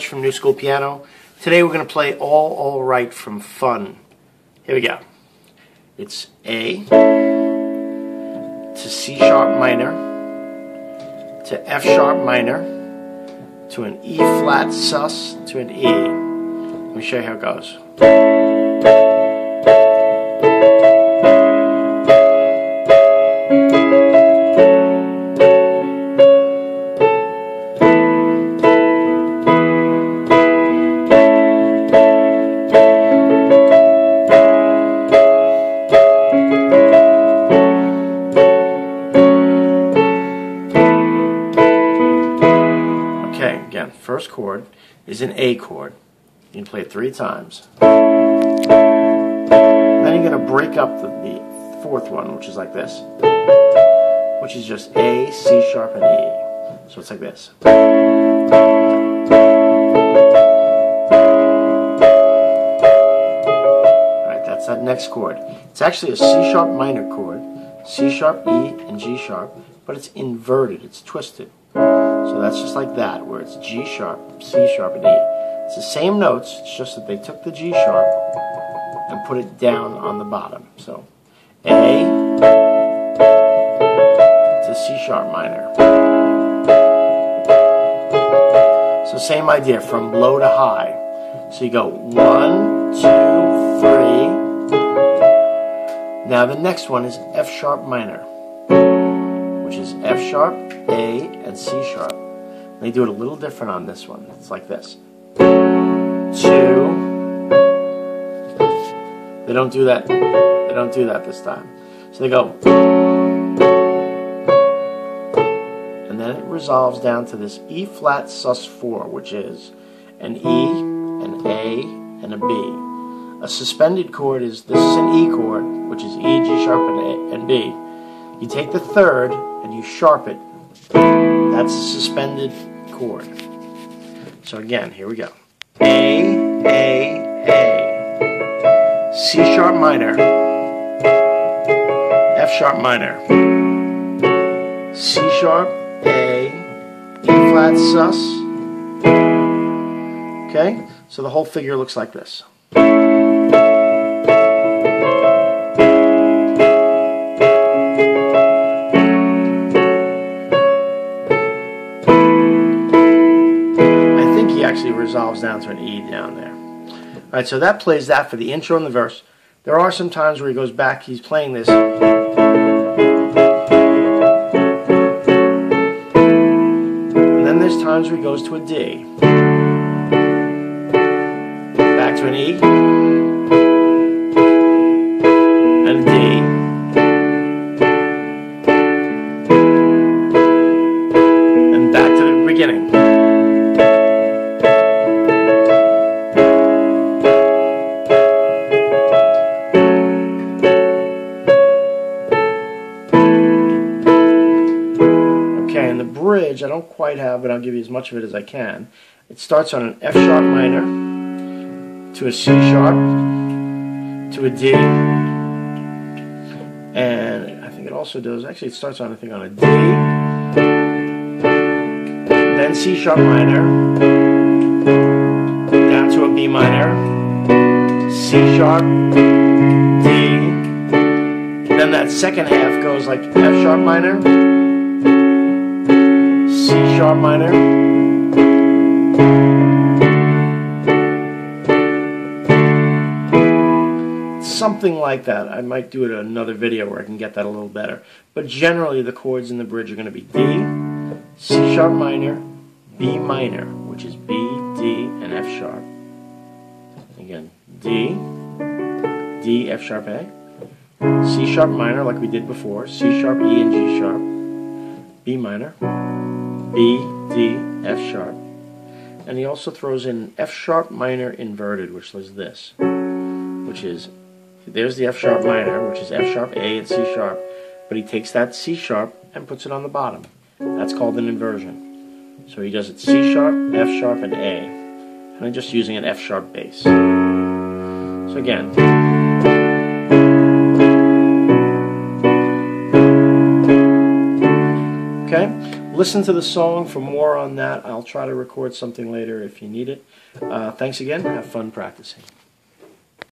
From New School Piano. Today we're going to play All Alright from Fun. Here we go. It's A to C sharp minor to F sharp minor to an E flat sus to an E. Let me show you how it goes. First chord is an A chord. You can play it three times. Then you're going to break up the, the fourth one, which is like this, which is just A, C sharp, and E. So it's like this. Alright, that's that next chord. It's actually a C sharp minor chord, C sharp, E, and G sharp, but it's inverted, it's twisted. So that's just like that, where it's G sharp, C sharp, and E. It's the same notes, it's just that they took the G sharp and put it down on the bottom. So A to C sharp minor. So same idea from low to high. So you go one, two, three. Now the next one is F sharp minor which is F sharp, A, and C sharp. They do it a little different on this one. It's like this. Two. They don't do that. They don't do that this time. So they go. And then it resolves down to this E flat sus 4, which is an E, an A, and a B. A suspended chord is this is an E chord, which is E, G sharp, and, a, and B. You take the third and you sharp it. That's a suspended chord. So again, here we go. A, A, A. C sharp minor. F sharp minor. C sharp, A, E flat sus. Okay? So the whole figure looks like this. Actually resolves down to an E down there. All right, so that plays that for the intro and the verse. There are some times where he goes back, he's playing this. And then there's times where he goes to a D. Back to an E. And a D. And back to the beginning. Bridge, I don't quite have, but I'll give you as much of it as I can. It starts on an F sharp minor to a C sharp to a D, and I think it also does. Actually, it starts on I think on a D, then C sharp minor down to a B minor, C sharp, D. Then that second half goes like F sharp minor. C sharp minor. Something like that. I might do it in another video where I can get that a little better. But generally, the chords in the bridge are going to be D, C sharp minor, B minor, which is B, D, and F sharp. Again, D, D, F sharp A, C sharp minor, like we did before, C sharp, E, and G sharp, B minor, B, D, F sharp. And he also throws in F sharp minor inverted, which is this, which is, there's the F sharp minor, which is F sharp, A, and C sharp, but he takes that C sharp and puts it on the bottom. That's called an inversion. So he does it C sharp, F sharp, and A. And I'm just using an F sharp bass. So again, listen to the song for more on that. I'll try to record something later if you need it. Uh, thanks again. Have fun practicing.